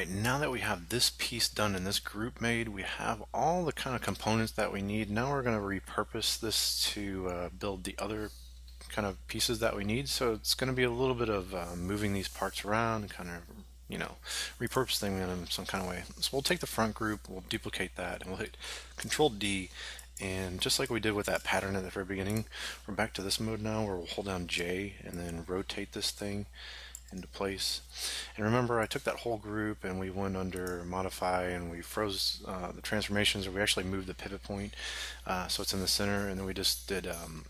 Alright, now that we have this piece done and this group made, we have all the kind of components that we need. Now we're going to repurpose this to uh, build the other kind of pieces that we need. So it's going to be a little bit of uh, moving these parts around and kind of, you know, repurposing them in some kind of way. So we'll take the front group, we'll duplicate that, and we'll hit Control D. And just like we did with that pattern at the very beginning, we're back to this mode now where we'll hold down J and then rotate this thing into place. And remember, I took that whole group and we went under modify and we froze uh, the transformations, or we actually moved the pivot point uh, so it's in the center, and then we just did um,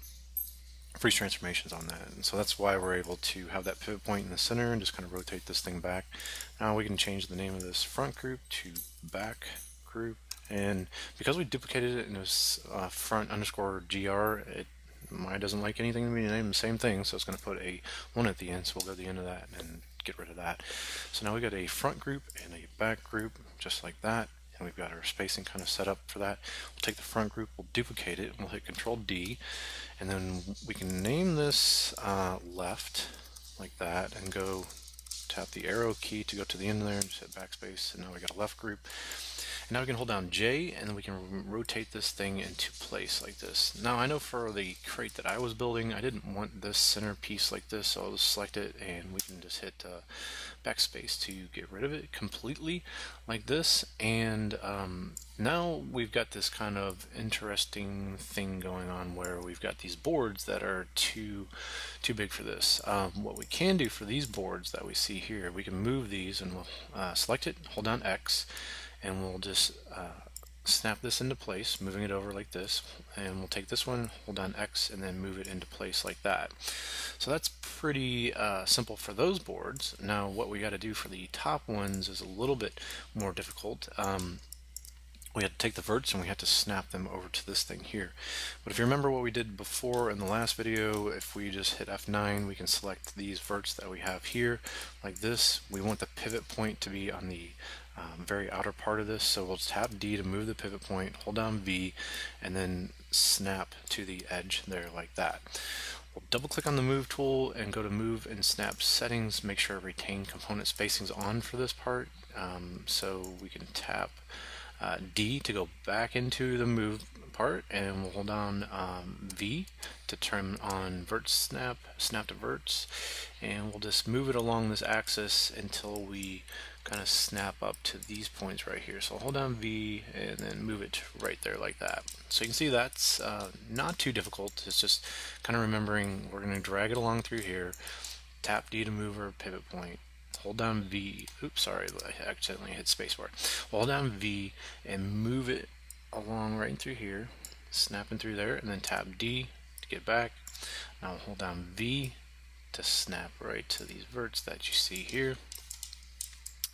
freeze transformations on that. And so that's why we're able to have that pivot point in the center and just kind of rotate this thing back. Now we can change the name of this front group to back group. And because we duplicated it in this uh, front underscore gr, it Maya doesn't like anything to be named the same thing, so it's going to put a 1 at the end, so we'll go to the end of that and get rid of that. So now we've got a front group and a back group, just like that, and we've got our spacing kind of set up for that. We'll take the front group, we'll duplicate it, and we'll hit Control D, and then we can name this uh, left, like that, and go tap the arrow key to go to the end there, and just hit backspace, and now we got a left group. Now we can hold down J and we can rotate this thing into place like this. Now I know for the crate that I was building, I didn't want this center piece like this, so I'll just select it and we can just hit uh, backspace to get rid of it completely like this. And um, now we've got this kind of interesting thing going on where we've got these boards that are too too big for this. Um, what we can do for these boards that we see here, we can move these and we'll uh, select it, hold down X, and we'll just uh, snap this into place, moving it over like this, and we'll take this one, hold down X, and then move it into place like that. So that's pretty uh, simple for those boards. Now what we got to do for the top ones is a little bit more difficult. Um, we had to take the verts and we had to snap them over to this thing here. But if you remember what we did before in the last video, if we just hit F9, we can select these verts that we have here, like this. We want the pivot point to be on the um, very outer part of this. So we'll tap D to move the pivot point, hold down V, and then snap to the edge there like that. We'll double click on the move tool and go to move and snap settings, make sure retain component spacing's on for this part. Um, so we can tap uh, D to go back into the move part and we'll hold down um, V to turn on vert snap, snap to verts and we'll just move it along this axis until we kind of snap up to these points right here. So I'll hold down V and then move it right there like that. So you can see that's uh, not too difficult. It's just kind of remembering we're going to drag it along through here, tap D to move our pivot point, hold down V, oops sorry I accidentally hit spacebar, hold down V and move it along right through here, snapping through there and then tap D to get back. Now hold down V to snap right to these verts that you see here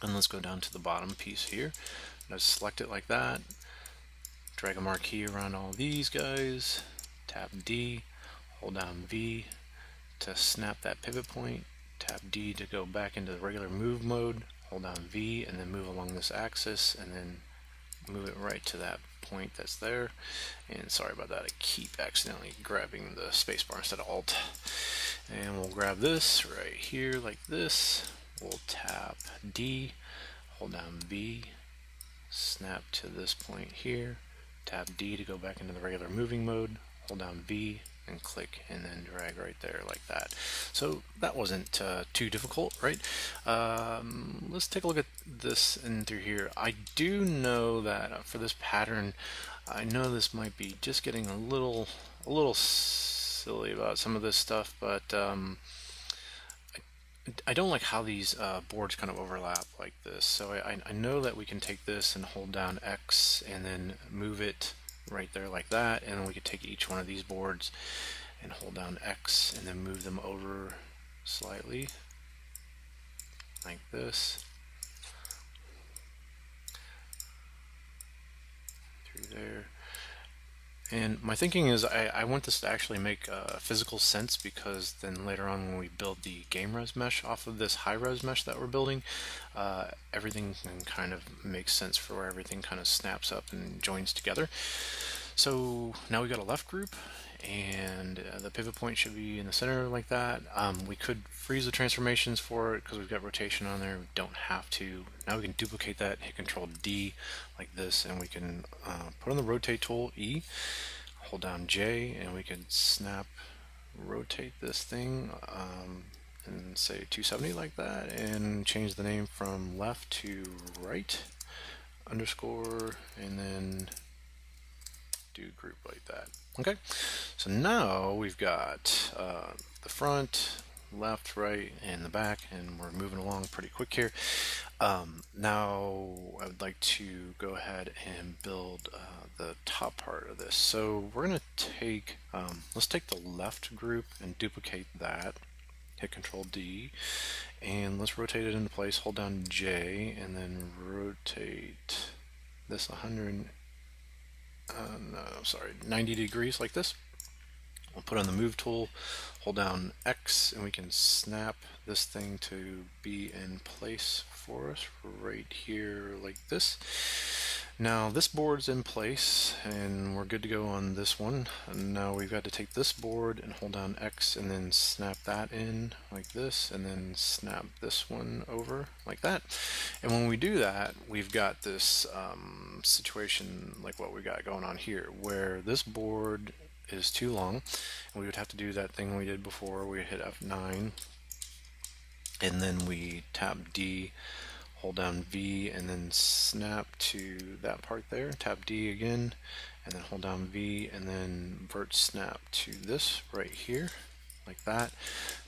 and let's go down to the bottom piece here. Let's select it like that. Drag a marquee around all these guys. Tap D. Hold down V to snap that pivot point. Tap D to go back into the regular move mode. Hold down V and then move along this axis and then move it right to that point that's there. And sorry about that, I keep accidentally grabbing the spacebar instead of Alt. And we'll grab this right here like this we'll tap D, hold down V, snap to this point here, tap D to go back into the regular moving mode, hold down V and click and then drag right there like that. So that wasn't uh, too difficult, right? Um, let's take a look at this in through here. I do know that for this pattern, I know this might be just getting a little, a little silly about some of this stuff, but um, I don't like how these uh, boards kind of overlap like this. So I, I know that we can take this and hold down X and then move it right there like that. And then we could take each one of these boards and hold down X and then move them over slightly like this. Through there. And my thinking is I, I want this to actually make uh, physical sense because then later on when we build the game res mesh off of this high res mesh that we're building, uh, everything can kind of make sense for where everything kind of snaps up and joins together. So now we've got a left group and uh, the pivot point should be in the center like that. Um, we could freeze the transformations for it because we've got rotation on there. We don't have to. Now we can duplicate that, hit Control D like this, and we can uh, put on the rotate tool, E, hold down J, and we can snap, rotate this thing, um, and say 270 like that, and change the name from left to right, underscore, and then do group like that. Okay, so now we've got uh, the front, left, right, and the back, and we're moving along pretty quick here. Um, now I would like to go ahead and build uh, the top part of this. So we're going to take, um, let's take the left group and duplicate that. Hit Control D, and let's rotate it into place. Hold down J, and then rotate this 100 uh, no, sorry, 90 degrees like this. We'll put on the move tool, hold down X, and we can snap this thing to be in place for us right here like this. Now this board's in place and we're good to go on this one. And now we've got to take this board and hold down X and then snap that in like this and then snap this one over like that. And when we do that, we've got this um, situation like what we got going on here where this board is too long and we would have to do that thing we did before. We hit F9 and then we tap D hold down V and then snap to that part there, tap D again, and then hold down V and then vert snap to this right here, like that.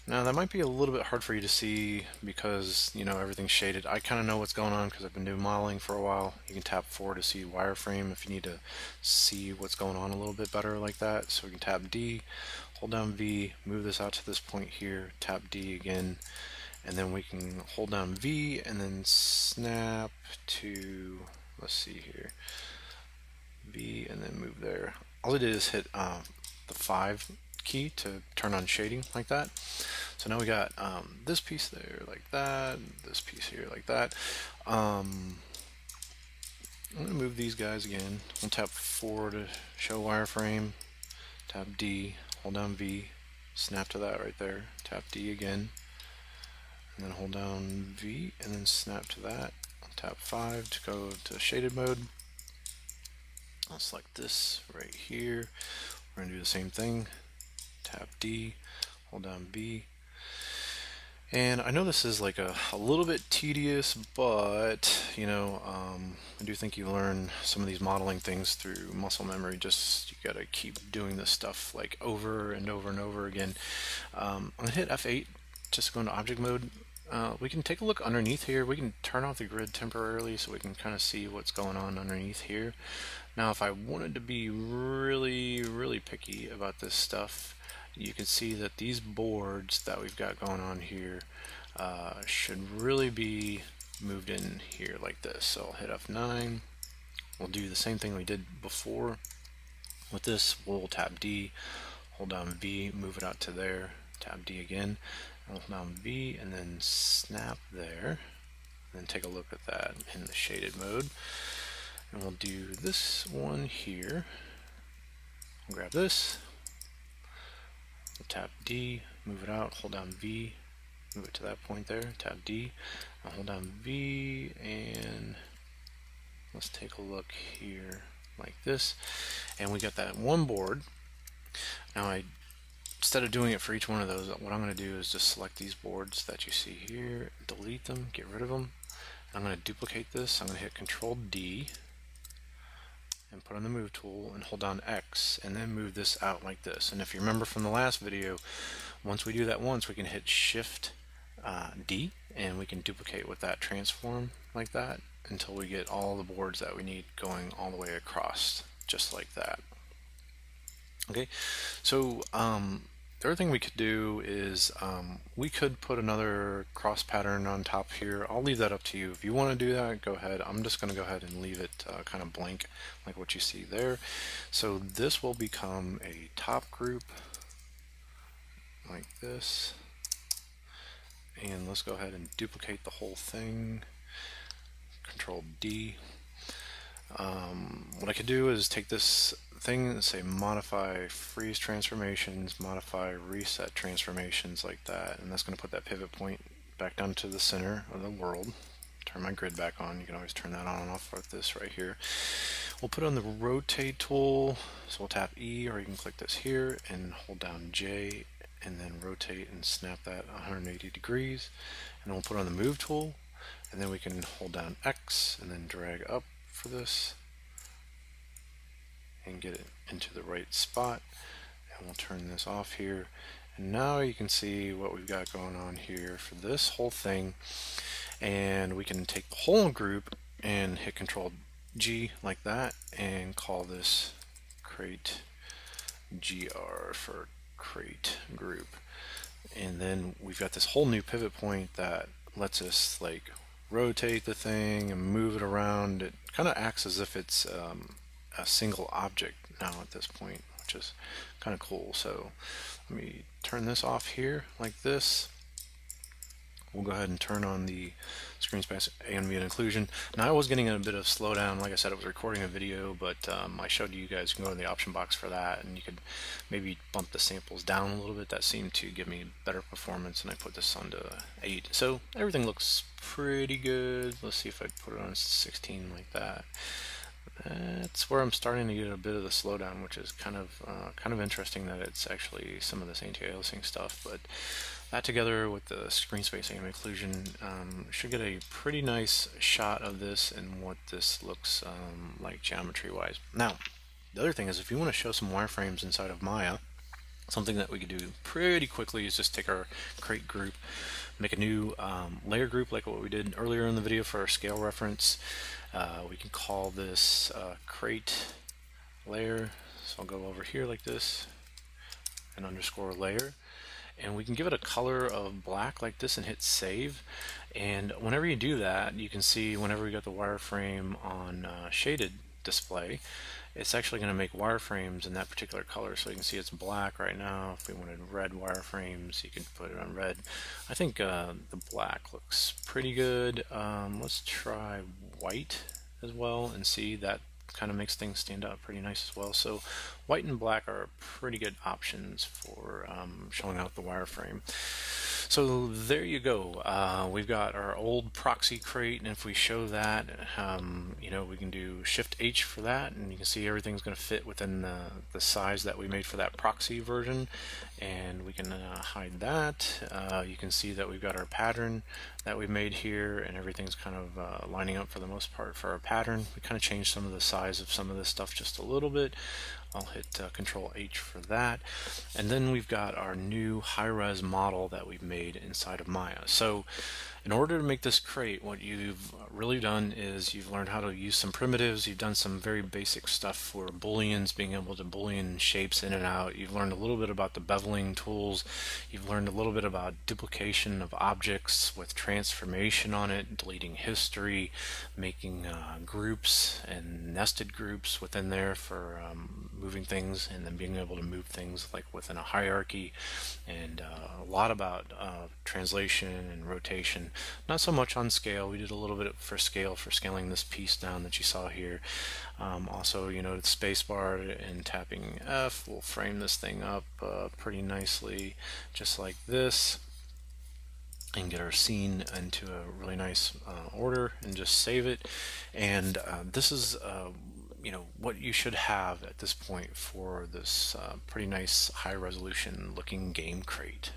Now that might be a little bit hard for you to see because, you know, everything's shaded. I kind of know what's going on because I've been doing modeling for a while. You can tap 4 to see wireframe if you need to see what's going on a little bit better like that. So we can tap D, hold down V, move this out to this point here, tap D again, and then we can hold down V and then snap to let's see here V and then move there. All I did is hit um, the 5 key to turn on shading like that. So now we got um, this piece there like that this piece here like that. Um, I'm going to move these guys again. We'll tap 4 to show wireframe. Tap D hold down V snap to that right there. Tap D again and then hold down V and then snap to that. Tap 5 to go to shaded mode. I'll select this right here. We're going to do the same thing. Tap D, hold down V. And I know this is like a, a little bit tedious, but you know, um, I do think you learn some of these modeling things through muscle memory. Just you gotta keep doing this stuff like over and over and over again. Um, I'm gonna hit F8 just go into object mode. Uh, we can take a look underneath here. We can turn off the grid temporarily so we can kind of see what's going on underneath here. Now if I wanted to be really, really picky about this stuff, you can see that these boards that we've got going on here uh, should really be moved in here like this. So I'll hit F9. We'll do the same thing we did before. With this, we'll tap D, hold down V, move it out to there, tap D again, down V and then snap there. And then take a look at that in the shaded mode. And we'll do this one here. We'll grab this, we'll tap D, move it out, hold down V, move it to that point there, tap D, hold down V, and let's take a look here like this. And we got that one board. Now I instead of doing it for each one of those, what I'm going to do is just select these boards that you see here, delete them, get rid of them. I'm going to duplicate this. I'm going to hit Control D and put on the move tool and hold down X and then move this out like this. And if you remember from the last video, once we do that once, we can hit Shift uh, D and we can duplicate with that transform like that until we get all the boards that we need going all the way across just like that. Okay, so um, the other thing we could do is um, we could put another cross pattern on top here. I'll leave that up to you. If you want to do that, go ahead. I'm just going to go ahead and leave it uh, kind of blank like what you see there. So this will become a top group like this. And let's go ahead and duplicate the whole thing. Control D. um, what I could do is take this thing say modify freeze transformations, modify reset transformations like that, and that's going to put that pivot point back down to the center of the world. Turn my grid back on. You can always turn that on and off with this right here. We'll put on the rotate tool. So we'll tap E or you can click this here and hold down J and then rotate and snap that 180 degrees. And we'll put on the move tool and then we can hold down X and then drag up for this and get it into the right spot. And we'll turn this off here. And now you can see what we've got going on here for this whole thing. And we can take the whole group and hit control G like that and call this crate GR for crate group. And then we've got this whole new pivot point that lets us like rotate the thing and move it around. It kind of acts as if it's um, a single object now at this point which is kind of cool so let me turn this off here like this we'll go ahead and turn on the screen space ambient occlusion. Now I was getting a bit of slowdown, like I said, I was recording a video, but um, I showed you guys, you can go in the option box for that, and you could maybe bump the samples down a little bit. That seemed to give me better performance, and I put this on to 8. So everything looks pretty good. Let's see if I put it on 16 like that. That's where I'm starting to get a bit of the slowdown, which is kind of uh, kind of interesting that it's actually some of this anti-aliasing stuff, but that together with the screen space ambient occlusion um, should get a pretty nice shot of this and what this looks um, like geometry wise. Now, the other thing is if you want to show some wireframes inside of Maya, something that we could do pretty quickly is just take our crate group, make a new um, layer group like what we did earlier in the video for our scale reference. Uh, we can call this uh, crate layer. So I'll go over here like this and underscore layer. And we can give it a color of black like this and hit save. And whenever you do that you can see whenever we got the wireframe on uh, shaded display it's actually going to make wireframes in that particular color. So you can see it's black right now. If we wanted red wireframes you can put it on red. I think uh, the black looks pretty good. Um, let's try white as well and see that kind of makes things stand out pretty nice as well. So white and black are pretty good options for um, showing out the wireframe. So there you go. Uh, we've got our old proxy crate, and if we show that, um, you know, we can do Shift H for that, and you can see everything's going to fit within the, the size that we made for that proxy version, and we can uh, hide that. Uh, you can see that we've got our pattern that we made here, and everything's kind of uh, lining up for the most part for our pattern. We kind of changed some of the size of some of this stuff just a little bit. I'll hit uh, Control H for that. And then we've got our new high-res model that we've made inside of Maya. So in order to make this crate, what you've really done is you've learned how to use some primitives. You've done some very basic stuff for booleans, being able to boolean shapes in and out. You've learned a little bit about the beveling tools. You've learned a little bit about duplication of objects with transformation on it, deleting history, making uh, groups and nested groups within there for um, moving things, and then being able to move things like within a hierarchy, and uh, a lot about uh, translation and rotation not so much on scale. We did a little bit for scale for scaling this piece down that you saw here. Um, also, you know, the spacebar and tapping F will frame this thing up uh, pretty nicely, just like this and get our scene into a really nice uh, order and just save it and uh, this is uh, you know what you should have at this point for this uh, pretty nice high resolution looking game crate